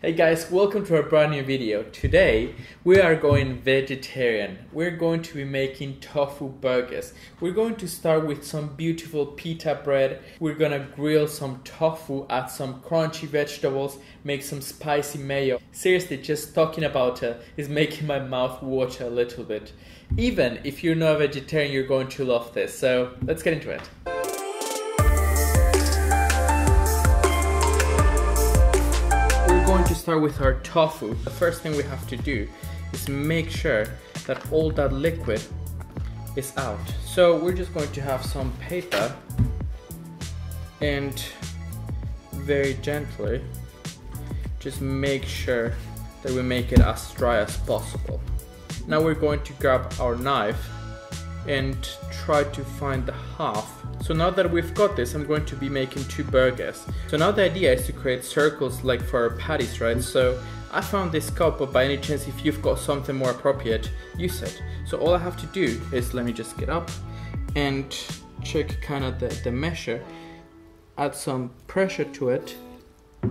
Hey guys, welcome to our brand new video. Today we are going vegetarian. We're going to be making tofu burgers. We're going to start with some beautiful pita bread. We're gonna grill some tofu, add some crunchy vegetables, make some spicy mayo. Seriously, just talking about it is making my mouth water a little bit. Even if you're not a vegetarian, you're going to love this. So let's get into it. Going to start with our tofu. The first thing we have to do is make sure that all that liquid is out. So we're just going to have some paper and very gently just make sure that we make it as dry as possible. Now we're going to grab our knife and try to find the half. So now that we've got this, I'm going to be making two burgers. So now the idea is to create circles like for our patties, right? So I found this cup, but by any chance, if you've got something more appropriate, use it. So all I have to do is, let me just get up and check kind of the, the measure, add some pressure to it.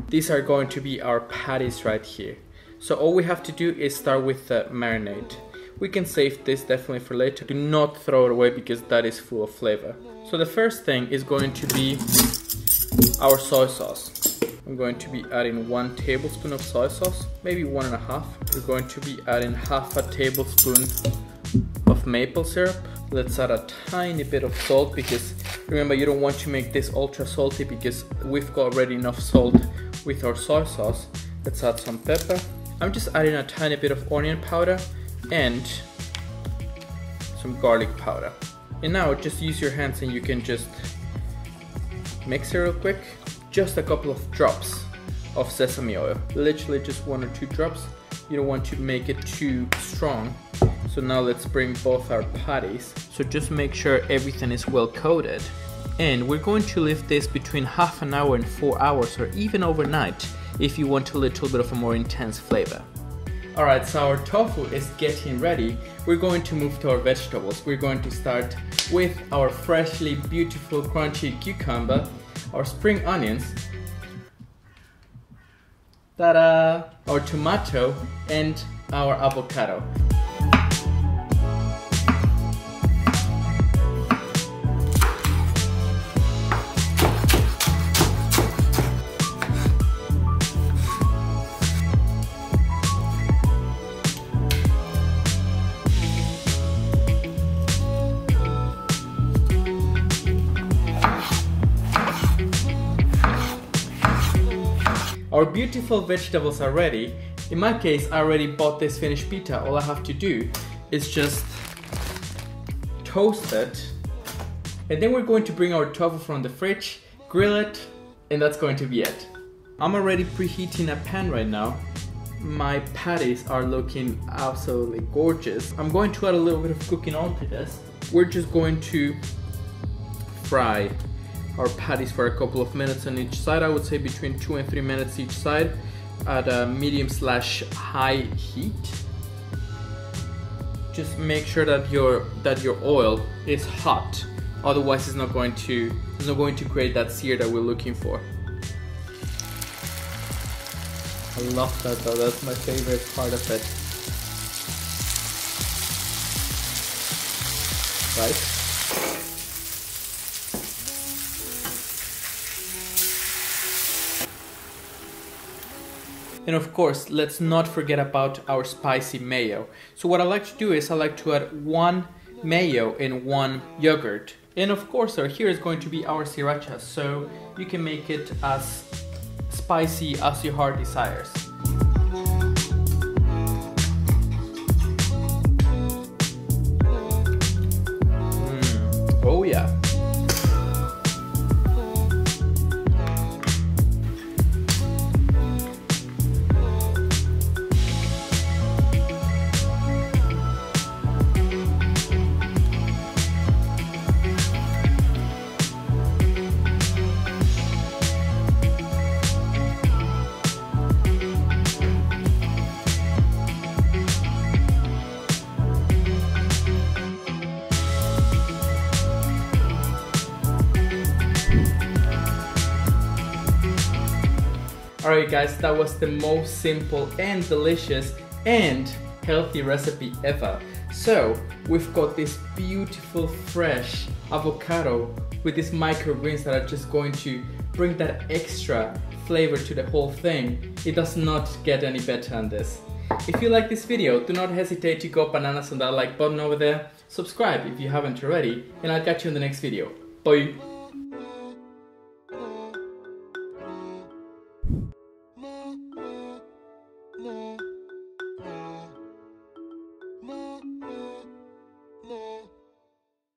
These are going to be our patties right here. So all we have to do is start with the marinade. We can save this definitely for later. Do not throw it away because that is full of flavor. So the first thing is going to be our soy sauce. I'm going to be adding one tablespoon of soy sauce, maybe one and a half. We're going to be adding half a tablespoon of maple syrup. Let's add a tiny bit of salt because remember you don't want to make this ultra salty because we've got already enough salt with our soy sauce. Let's add some pepper. I'm just adding a tiny bit of onion powder and some garlic powder. And now just use your hands and you can just mix it real quick. Just a couple of drops of sesame oil. Literally just one or two drops. You don't want to make it too strong. So now let's bring both our patties. So just make sure everything is well coated. And we're going to leave this between half an hour and four hours or even overnight if you want a little bit of a more intense flavor. Alright, so our tofu is getting ready. We're going to move to our vegetables. We're going to start with our freshly beautiful crunchy cucumber, our spring onions, ta-da, our tomato, and our avocado. Our beautiful vegetables are ready. In my case, I already bought this finished pita. All I have to do is just toast it. And then we're going to bring our tofu from the fridge, grill it, and that's going to be it. I'm already preheating a pan right now. My patties are looking absolutely gorgeous. I'm going to add a little bit of cooking oil to this. We're just going to fry our patties for a couple of minutes on each side. I would say between two and three minutes each side at a medium slash high heat. Just make sure that your that your oil is hot. Otherwise, it's not going to it's not going to create that sear that we're looking for. I love that though. That's my favorite part of it. Right. And of course, let's not forget about our spicy mayo. So what I like to do is I like to add one mayo and one yogurt. And of course, our here is going to be our sriracha. So you can make it as spicy as your heart desires. Alright guys, that was the most simple and delicious and healthy recipe ever. So, we've got this beautiful fresh avocado with these microgreens that are just going to bring that extra flavor to the whole thing. It does not get any better than this. If you like this video, do not hesitate to go bananas on that like button over there. Subscribe if you haven't already, and I'll catch you in the next video. Bye!